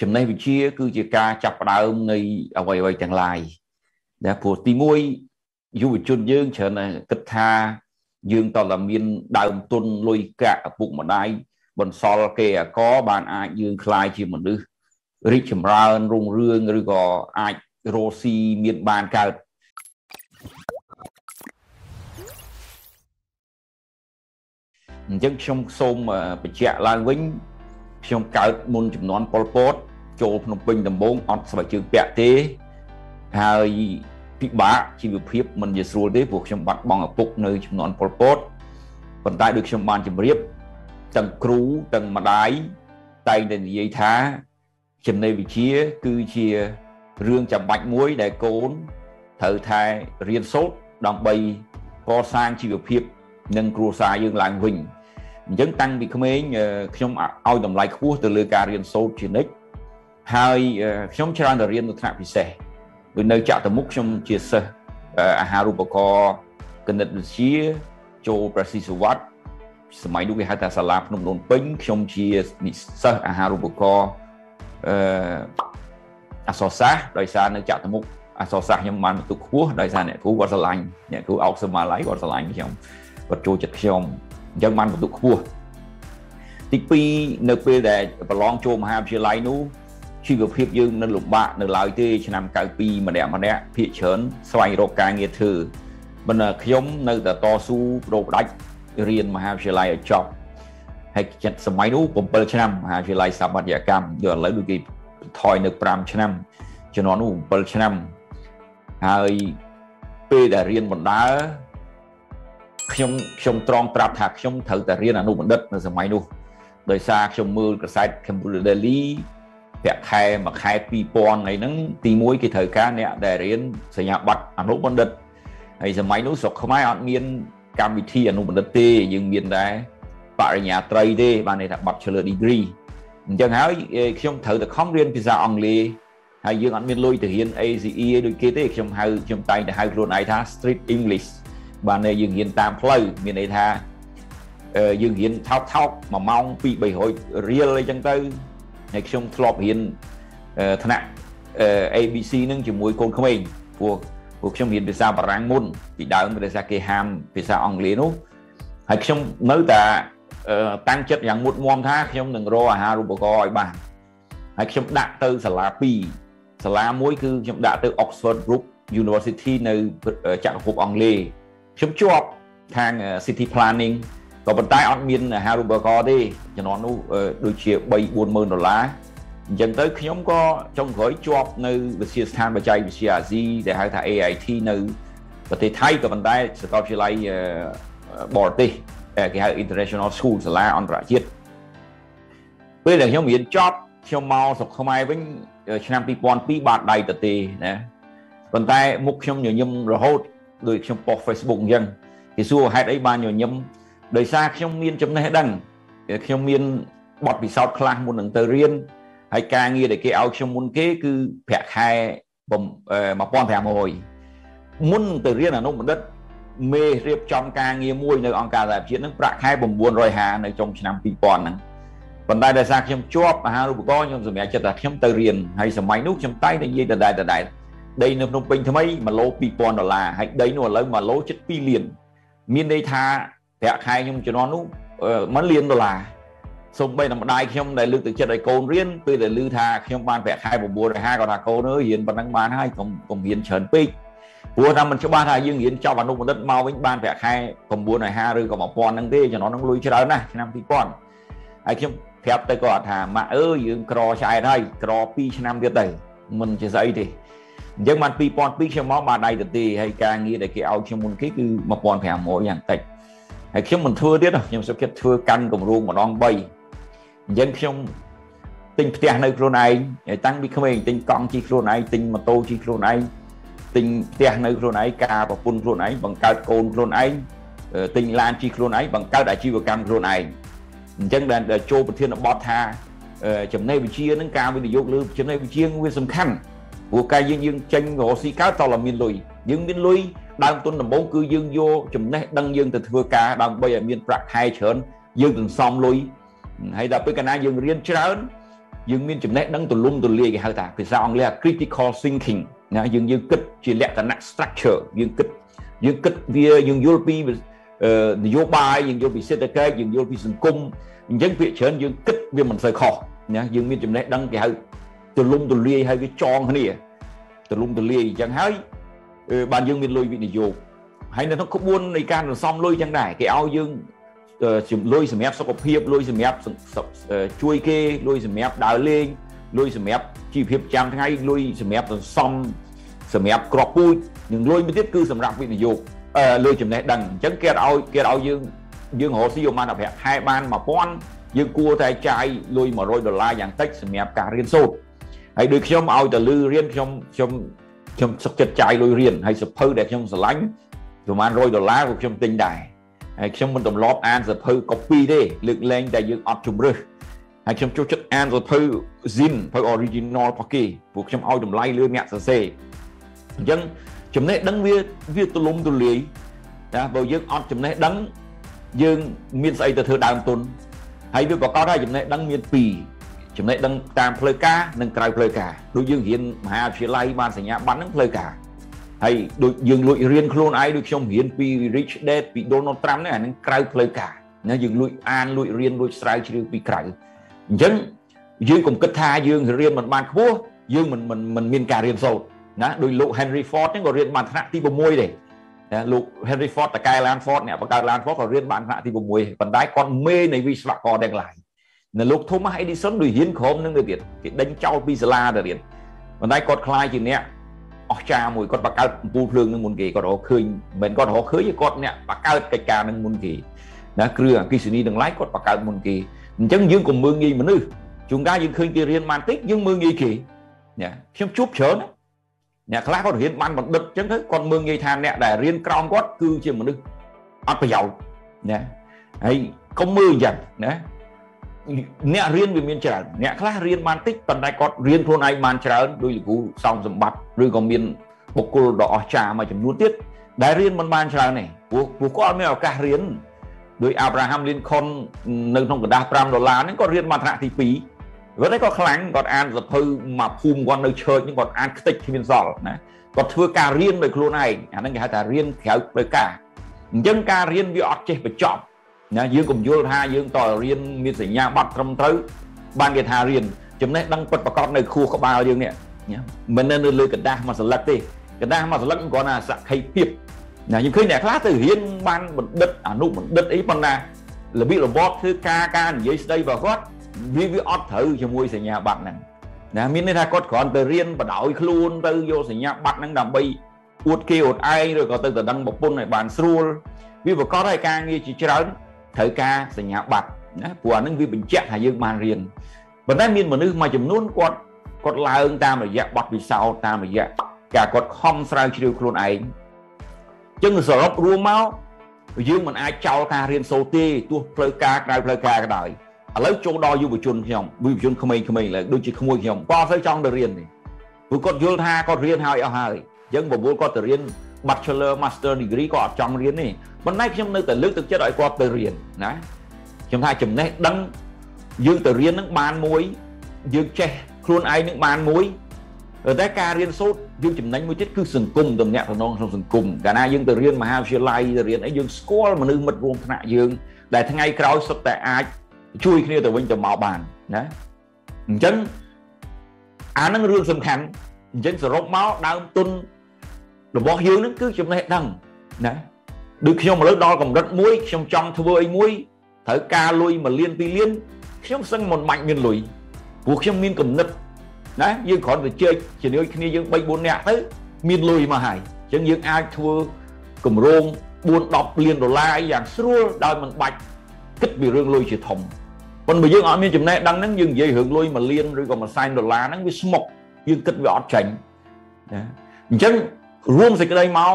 ចំណេះវិជ្ជាគឺជាការចាប់ផ្ដើមនៃអ្វីអ្វីទាំងឡាយដែលព្រោះទី1យុវជនយើងច្រើនតែគិតថាយើងតើតែមានដើមទុនលុយកាក់ឪពុកម្ដាយបន្សល់គេអកបានអាចយើងคลายជាមនុស្សរីកចម្រើនរុងរឿងឬក៏អាចរស់ស៊ីមានបានកើតអញ្ចឹងខ្ញុំសូមបញ្ជាក់ឡើងវិញខ្ញុំកើតមុនចំនួនប៉ុលពត ចូលភ្នំពេញដំបូងអត់ស្បែកជើងពាក់ទេហើយពិបាកជីវភាពមិនជាស្រួលទេព្រោះខ្ញុំបាត់បង់ឪពុកនៅចំនួនប៉ុលពតប៉ុន្តែដូចខ្ញុំបានជម្រាបទាំងគ្រូទាំងម្ដាយតែងតែនិយាយថាចំណេះវិជ្ជា គឺជារឿងចាំបាច់មួយដែលកូនត្រូវតែរៀនសូត្រដើម្បីកសាងជីវភាព និងគ្រួសារយើងឡើងវិញអញ្ចឹងតាំងពីក្មេងខ្ញុំឲ្យតម្លៃខ្ពស់ទៅលើការរៀនសូត្រជានិច្ច ហើយខ្ញុំច្រើនតែរៀននៅថ្នាក់ពិសេសដូចនៅចតុមុខខ្ញុំជាសិស្សអាហារូបករណ៍គណិតវិទ្យាចូលប្រសិទ្ធវត្តសម័យនោះគេហៅថាសាលាភ្នំដូនពេញខ្ញុំជានិស្សិតអាហារូបករណ៍អឺអសរសាស្ត្រដោយសារនៅចតុមុខអសរសាស្ត្រខ្ញុំបានបន្ទុកខ្ពស់ដោយសារអ្នកគ្រូគាត់ស្រឡាញ់អ្នកគ្រូអោកសមាល័យគាត់ស្រឡាញ់ខ្ញុំគាត់ចូលចិត្តខ្ញុំអញ្ចឹងបានបន្ទុកខ្ពស់ទី2នៅពេលដែលប្រឡងចូលមហាវិទ្យាល័យនោះ ជីវភាពយើងនៅលំបាកនៅឡើយទេឆ្នាំ92ម្នាក់ម្នាក់ភាកច្រើនស្វែងរកការងារធ្វើប៉ុន្តែខ្ញុំនៅតែតស៊ូបដូរផ្ដាច់រៀនមហាវិទ្យាល័យឲ្យចប់ហើយចិត្តសម័យនោះ7ឆ្នាំមហាវិទ្យាល័យស្ថាបត្យកម្មយកឥឡូវដូចគេថយនៅ5ឆ្នាំជំនាន់នោះ7ឆ្នាំហើយពេលដែលរៀនបណ្ដើខ្ញុំខ្ញុំត្រង់ប្រាប់ថាខ្ញុំត្រូវតែរៀនអនុបណ្ឌិតនៅសម័យនោះដោយសារខ្ញុំមើលក្រសែត Cambodia Daily ប្រាក់ខែមួយខែ2000អីហ្នឹងទី1គេត្រូវការអ្នកដែលរៀនសញ្ញាបត្រអនុបណ្ឌិតហើយសម័យនោះស្រុកខ្មែរអត់មានកម្មវិធីអនុបណ្ឌិតទេយើងមានតែបរិញ្ញាត្រីទេបានន័យថាប័ណ្ណ Bachelor Degree អញ្ចឹងហើយខ្ញុំត្រូវតែខំរៀនភាសាអង់គ្លេសហើយយើងអត់មានលុយទៅរៀន ACE ដូចគេទេខ្ញុំហៅខ្ញុំតែងតែហៅខ្លួនឯងថា Street English បានន័យយើងរៀនតាមផ្លូវមានន័យថាយើងរៀនថោកថោក1ម៉ោង2 300រៀលអីចឹងទៅ ហើយខ្ញុំធ្លាប់រៀនថ្នាក់ ABC នឹងជាមួយកូនក្មេងព្រោះព្រោះខ្ញុំរៀនភាសាបារាំងមុនពីដើមដោយសារគេហាមភាសាអង់គ្លេសនោះហើយខ្ញុំនៅតែតាំងចិត្តយ៉ាងមុតមមថាខ្ញុំនឹងរកអាហារូបករណ៍ឲ្យបានហើយខ្ញុំដាក់ទៅសាលា2សាលាមួយគឺខ្ញុំដាក់ទៅ Oxford Group University នៅចក្រភពអង់គ្លេសខ្ញុំជាប់ខាង City Planning ក៏ប៉ុន្តែអត់មានអាហារូបករណ៍ទេជំនាន់នោះដូចជា3 40000ដុល្លារអញ្ចឹងទៅខ្ញុំក៏ចុងក្រោយជាប់នៅវិទ្យាស្ថានបច្ចេកវិទ្យាអាស៊ីដែលហៅថា AIT នៅប្រទេសថៃក៏ប៉ុន្តែសាកលវិទ្យាល័យបរទេសគេហៅ International School សាលាអន្តរជាតិពេលដែលខ្ញុំរៀនចប់ខ្ញុំមកស្រុកខ្មែរវិញឆ្នាំ2002បាតដៃទៅទេណាប៉ុន្តែមុខខ្ញុំញញឹមរហូតដោយខ្ញុំប៉ុស្តិ៍ Facebook អញ្ចឹងគេសួរហេតុអីបានញញឹម ដោយសារខ្ញុំមានចំណេះដឹងខ្ញុំមានបទពិសោធន៍ខ្លះមុននឹងទៅរៀនហើយការងារដែលគេឲ្យខ្ញុំមុនគេគឺប្រាក់ខែ1500មុនទៅរៀនអនុបណ្ឌិតមេរៀបចំការងារមួយនៅអង្គការសហជាតិនឹងប្រាក់ខែ950នៅចុងឆ្នាំ2000ហ្នឹងប៉ុន្តែដោយសារខ្ញុំជាប់អាហារូបករណ៍ខ្ញុំសម្រេចចិត្តថាខ្ញុំទៅរៀនហើយសម័យនោះខ្ញុំតែងតែនិយាយដដែលដដែលដីនៅភ្នំពេញថ្មី1ឡូ2000ដុល្លារហើយដីនោះឥឡូវ1ឡូជិត2លានមានន័យថា ប្រាក់ខែខ្ញុំជំនាន់នោះ1លានដុល្លារសូម្បីតែម្ដាយខ្ញុំដែលលើកទឹកចិត្តឲ្យកូនរៀនពេលដែលឮថាខ្ញុំបានប្រាក់ខែ950គាត់ថាកូនអើយរៀនប៉ុណ្ណឹងបានហើយកុំកុំរៀនច្រើនពេកព្រោះថាมันច្បាស់ថាយើងរៀនចប់អនុបណ្ឌិតមកវិញបានប្រាក់ខែ950ឬក៏1000ហ្នឹងទេចំណងហ្នឹងលុយច្រើនណាស់ឆ្នាំ2000ហើយខ្ញុំប្រាប់ទៅគាត់ថាម៉ាក់អើយយើងក្រឆ្អែតហើយក្រ2ឆ្នាំទៀតទៅមិនជាស្អីទេអញ្ចឹងបាន2002ខ្ញុំមកបានដៃទៅទេហើយការងារដែលគេឲ្យខ្ញុំមុនគេគឺ1500យ៉ាងតិច ហើយខ្ញុំមិនធ្វើទៀតខ្ញុំសុខចិត្តធ្វើកាន់គម្រោងម្ដង3អញ្ចឹងខ្ញុំទិញផ្ទះនៅខ្លួនឯងហើយតាំងពីក្មេងទិញកង់ជិះខ្លួនឯងទិញម៉ូតូជិះខ្លួនឯងទិញផ្ទះនៅខ្លួនឯងការប្រពន្ធខ្លួនឯងបង្កើតកូនខ្លួនឯងទិញឡានជិះខ្លួនឯងបង្កើតអាជីវកម្មខ្លួនឯងអញ្ចឹងដែលចូលប្រធានបទថាចំណេះវិជ្ជានឹងការវិនិយោគលើចំណេះវិជ្ជាវាសំខាន់ព្រោះកាយយើងយើងចេញរកស៊ីកើតតើមានលុយយើងមានលុយ ដើមទុនដំបូងគឺយើងយកចំណេះដឹងយើងទៅធ្វើការដើម្បីឲ្យមានប្រាក់ខែច្រើនយើងសន្សំលុយហើយដល់ពេលកាលណាយើងរៀនច្រើនយើងមានចំណេះដឹងទូលំទូលាយគេហៅថាភាសាអង់គ្លេស critical thinking ណាយើងយើងគិតជាលក្ខណៈ structure យើងគិតយើងគិតវាយើងយល់ពីនយោបាយយើងយល់ពីសេដ្ឋកិច្ចយើងយល់ពីសង្គមអញ្ចឹងភាគច្រើនយើងគិតវាមិនសូវខុសណាយើងមានចំណេះដឹងគេហៅទូលំទូលាយហើយវាចងគ្នាទូលំទូលាយអញ្ចឹងហើយ បានយើងមានលុយវិនិយោគហើយនៅក្នុងក្បួននៃការសន្សំលុយចឹងដែរគេឲ្យយើងលុយសម្រាប់សុខភាពលុយសម្រាប់ជួយគេលុយសម្រាប់ដើរលេងលុយសម្រាប់ជីវភាពប្រចាំថ្ងៃលុយសម្រាប់សន្សំសម្រាប់ក្របពូជនិងលុយមួយទៀតគឺសម្រាប់វិនិយោគលុយចំណេះដឹងអញ្ចឹងគេឲ្យគេឲ្យយើងយើងរកស៊ីយកបានប្រាក់ខែបាន1000យើងគួរតែចាយលុយ100ដុល្លារយ៉ាងតិចសម្រាប់ការរៀនសូត្រហើយដូចខ្ញុំឲ្យទៅលឺរៀនខ្ញុំខ្ញុំ ខ្ញុំសុខចិត្តចាយលុយរៀនហើយសភៅដែលខ្ញុំស្រឡាញ់ប្រហែល100ដុល្លារក៏ខ្ញុំទិញដែរហើយខ្ញុំមិនទម្លាប់អានសភៅ copy ទេលើកលែងតែយើងអត់ជំរឹះហើយខ្ញុំចូលចិត្តអានសភៅ zin ភៅ original របស់គេព្រោះខ្ញុំឲ្យតម្លៃលើអ្នកសរសេរអញ្ចឹងចំណេះដឹងវាវាទូលំទូលាយណាបើយើងអត់ចំណេះដឹងយើងមានស្អីទៅធ្វើដើមទុនហើយវាប្រកបថាចំណេះដឹងមានពីរ ចំណេះដឹងតាមផ្លូវការនិងក្រៅផ្លូវការដូចយើងរៀនមហាវិទ្យាល័យបានសញ្ញាបត្រហ្នឹងផ្លូវការហើយដូចយើងលួចរៀនខ្លួនឯងដូចខ្ញុំរៀនពី Rich Dad ពី Donald Trump ហ្នឹងអាហ្នឹងក្រៅផ្លូវការណាយើងលួចអានលួចរៀនលួចស្រាវជ្រាវពីក្រៅអញ្ចឹងយើងកុំគិតថាយើងរៀនមិនបានខ្ពស់យើងមិនមិនមិនមានការរៀនសូត្រណាដោយលោក Henry Ford ហ្នឹងក៏រៀនបានថ្នាក់ទី6ដែរណាលោក Henry Ford តកែ Lanford អ្នកបង្កើត Lanford ក៏រៀនបានថ្នាក់ទី6ប៉ុន្តែគាត់មេនៃវិស្វករទាំងឡាយ នៅលោក Thomas Edison ដូចរៀនក្រុមនឹងទៅទៀតគេដេញចោលពីសាលាទៅរៀនប៉ុន្តែគាត់ខ្លាយជាអ្នកអស្ចារ្យមួយគាត់បង្កើតអំពូលភ្លើងនឹងមុនគេគាត់រកឃើញមិនគាត់រកឃើញគាត់អ្នកបង្កើតកិច្ចការនឹងមុនគេណាគ្រឿងអគិសនីទាំងឡាយគាត់បង្កើតមុនគេអញ្ចឹងយើងកុំមើងងាយមនុស្សជួនកាលយើងឃើញគេរៀនបានតិចយើងមើងងាយគេណាខ្ញុំជួបច្រើនអ្នកខ្លះគាត់រៀនបានបណ្ឌិតអញ្ចឹងទៅគាត់មើងងាយថាអ្នកដែលរៀនក្រោមគាត់គឺជាមនុស្សអត់ប្រយោជន៍ណាហើយកុំមើលអញ្ចឹងណា អ្នករៀនវាមានច្រើនអ្នកខ្លះរៀនបានតិចប៉ុន្តែគាត់រៀនខ្លួនឯងបានច្រើនដោយលោកគ្រូសំសម្បត្តិឬក៏មានបុគ្គលដ៏អស្ចារ្យមួយចំនួនទៀតដែលរៀនមិនបានច្រើនទេព្រោះព្រោះគាត់មានឱកាសរៀនដោយអាប់រ៉ាហាំលីនខុននៅក្នុងกระดาษ5ដុល្លារហ្នឹងគាត់រៀនបានថ្នាក់ទី2គាត់ឯងគាត់ខ្លាំងគាត់អានសភៅមកភូមិគាត់នៅឆើចហ្នឹងគាត់អានខ្ទេចគ្មានសល់ណាគាត់ធ្វើការរៀនដោយខ្លួនឯងអាហ្នឹងគេហៅថារៀនក្រៅផ្លូវការអញ្ចឹងការរៀនវាអត់ចេះបញ្ចប់ ណាយើងកុំយល់ថាយើងតរៀនមានសញ្ញាបត្រត្រឹមត្រូវបានគេថារៀនចំណេះដឹងពិតប្រកបនៅខួរក្បាលយើងនេះមិននៅលើกระดาษមួយសន្លឹកទេกระดาษមួយសន្លឹកគ្រាន់តែសក្ខីភាពណាខ្ញុំឃើញអ្នកខ្លះទៅរៀនបានបណ្ឌិតអនុបណ្ឌិតអីប៉ុន្តែរបៀបរបបធ្វើការការនិយាយស្ដីរបស់គាត់វាវាអត់ត្រូវជាមួយសញ្ញាបត្រហ្នឹងណាមានន័យថាគាត់គ្រាន់តែរៀនបដោយខ្លួនទៅយកសញ្ញាបត្រហ្នឹងដើម្បីអួតគេអួតឯងឬក៏ទៅទៅដឹងប្រពន្ធឲ្យបានស្រួលវាប្រកបដោយការងារជាច្រើន ត្រូវការសញ្ញាបត្រណាព្រោះអានឹងវាបញ្ជាក់ថាយើងបានរៀនប៉ុន្តែមានមនុស្សមួយចំនួនគាត់គាត់ឡើងតាមរយៈបទពិសោធន៍តាមរយៈការគាត់ខំស្រាវជ្រាវខ្លួនឯងចឹងសរុបរួមមកយើងមិនអាចចោលការរៀនសូត្រទេទោះផ្លូវការក្រៅផ្លូវការក៏ដោយឥឡូវចូលដល់យុវជនខ្ញុំយុវជនក្មេងៗឡើយដូចជាក្មួយខ្ញុំគាត់អត់សូវចង់ទៅរៀនទេព្រោះគាត់យល់ថាគាត់រៀនហើយអស់ហើយអញ្ចឹងបបួលគាត់ទៅរៀន Bachelor Master Degree គាត់អត់ចង់រៀនទេប៉ុន្តែខ្ញុំនៅតែលើកទឹកចិត្តឲ្យគាត់ទៅរៀនណាខ្ញុំថាចំណេះដឹងយើងទៅរៀននឹងបានមួយយើងចេះខ្លួនឯងនឹងបានមួយតែការរៀនសូត្រយើងចំណេញមួយទៀតគឺសង្គមតំណាក់តំណងក្នុងសង្គមកាលណាយើងទៅរៀនមហាវិទ្យាល័យទៅរៀនអីយើងស្គាល់មនុស្សមិត្តរួមថ្នាក់យើងដែលថ្ងៃក្រោយសុទ្ធតែអាចជួយគ្នាទៅវិញទៅមកបានណាអញ្ចឹងអានឹងរឿងសំខាន់អញ្ចឹងសរុបមកដើមទុន របស់យើងនឹងគឺចំណេះដឹងណាដូចខ្ញុំឥឡូវដល់កម្រិតមួយខ្ញុំចង់ធ្វើអីមួយត្រូវការលុយ1លាន2លានខ្ញុំសឹងមិនបាច់មានលុយព្រោះខ្ញុំមានគំនិតណាយើងគ្រាន់តែជែកជាមួយគ្នាយើង3 4នាក់ទៅមានលុយមកហើយអញ្ចឹងយើងអាចធ្វើគម្រោង4 10លានដុល្លារយ៉ាងស្រួលដោយមិនបាច់គិតពីរឿងលុយជាធំប៉ុន្តែបើយើងអត់មានចំណេះដឹងហ្នឹងយើងនិយាយរឿងលុយ1លានឬក៏1សែនដុល្លារហ្នឹងវាស្មុកយើងគិតវាអត់ចាញ់ណាអញ្ចឹង រួមសេចក្តីមក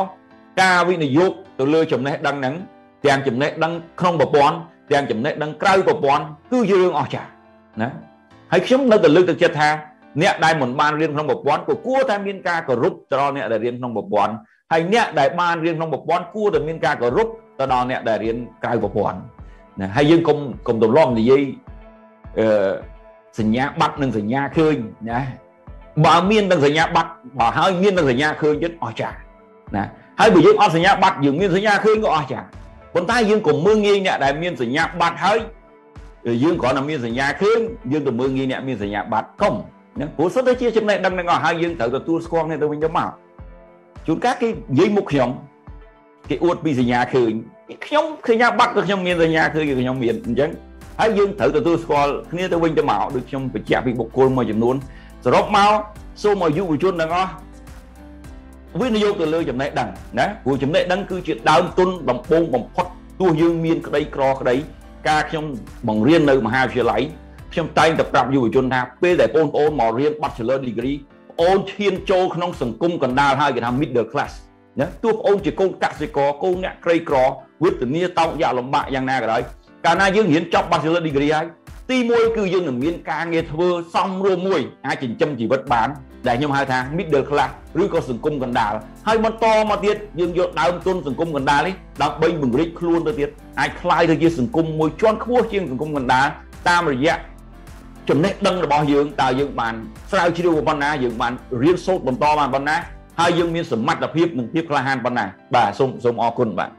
ការវិនិយោគទៅលើចំណេះដឹងហ្នឹងទាំងចំណេះដឹងក្នុងប្រព័ន្ធទាំងចំណេះដឹងក្រៅប្រព័ន្ធគឺជារឿងអស្ចារ្យណាហើយខ្ញុំនៅតែលើកទឹកចិត្តថាអ្នកដែលមិនបានរៀនក្នុងប្រព័ន្ធក៏គួរតែមានការគោរពទៅដល់អ្នកដែលរៀនក្នុងប្រព័ន្ធហើយអ្នកដែលបានរៀនក្នុងប្រព័ន្ធគួរតែមានការគោរពទៅដល់អ្នកដែលរៀនក្រៅប្រព័ន្ធណាហើយយើងកុំកុំទម្លាប់និយាយអឺសញ្ញាបត្រនិងសញ្ញាឃើញណា បើមានទាំងសញ្ញាបត្របើហើយមានទាំងសញ្ញាឃើញទៀតអស្ចារ្យណាហើយបើយើងអត់សញ្ញាបត្រយើងមានសញ្ញាឃើញក៏អស្ចារ្យប៉ុន្តែយើងក៏មើងងាយអ្នកដែលមានសញ្ញាបត្រហើយយើងគ្រាន់តែមានសញ្ញាឃើញយើងទៅមើងងាយអ្នកមានសញ្ញាបត្រកុំណាព្រោះសុទ្ធតែជាចំណេះដឹងទាំងអស់ហើយយើងត្រូវទទួលស្គាល់គ្នាទៅវិញទៅមកជួនកាលគេនិយាយមុខខ្ញុំគេអួតពីសញ្ញាឃើញខ្ញុំសញ្ញាបត្រក៏ខ្ញុំមានសញ្ញាឃើញក៏ខ្ញុំមានអញ្ចឹងហើយយើងត្រូវទទួលស្គាល់គ្នាទៅវិញទៅមកដូចខ្ញុំបញ្ជាក់ពីបុគ្គលមួយចំនួន សរុបមកសូមឲ្យយុវជនទាំងអស់វិនិយោគទៅលើចំណេះដឹងណាព្រោះចំណេះដឹងគឺជាដើមទុនដំបូងបំផុតទោះយើងមានក្តីក្រក្តីការខ្ញុំបង្រៀននៅមហាវិទ្យាល័យខ្ញុំតែងតែប្រាប់យុវជនថាពេលដែលបងប្អូនមករៀន Bachelor Degree បងអូនឈានចូលក្នុងសង្គមកណ្ដាលហើយគេថា middle class ណាទោះបងអូនជាកូនកសិករកូនអ្នកក្រីក្រវេទនាតោកយ៉ាលំបាកយ៉ាងណាក៏ដោយកាលណាយើងរៀនចប់ Bachelor Degree ហើយ ទី1គឺយើងនឹងមានការងារធ្វើសំរួមមួយអាចចិញ្ចឹមជីវិតបានដែលខ្ញុំហៅថា middle class ឬក៏សង្គមកណ្ដាលហើយបន្តមកទៀតយើងយកដើមទុនសង្គមកណ្ដាលនេះដើម្បីបង្រិចខ្លួនទៅទៀតអាចคล้ายទៅជាសង្គមមួយជាន់ខ្ពស់ជាងសង្គមកណ្ដាលតាមរយៈចំណេះដឹងរបស់យើងតើយើងបានស្រាវជ្រាវប៉ុណ្ណាយើងបានរៀនសូត្របន្តបានប៉ុណ្ណាហើយយើងមានសមត្ថភាពនិងភាពក្លាហានប៉ុណ្ណាបាទសូមសូមអរគុណបាទ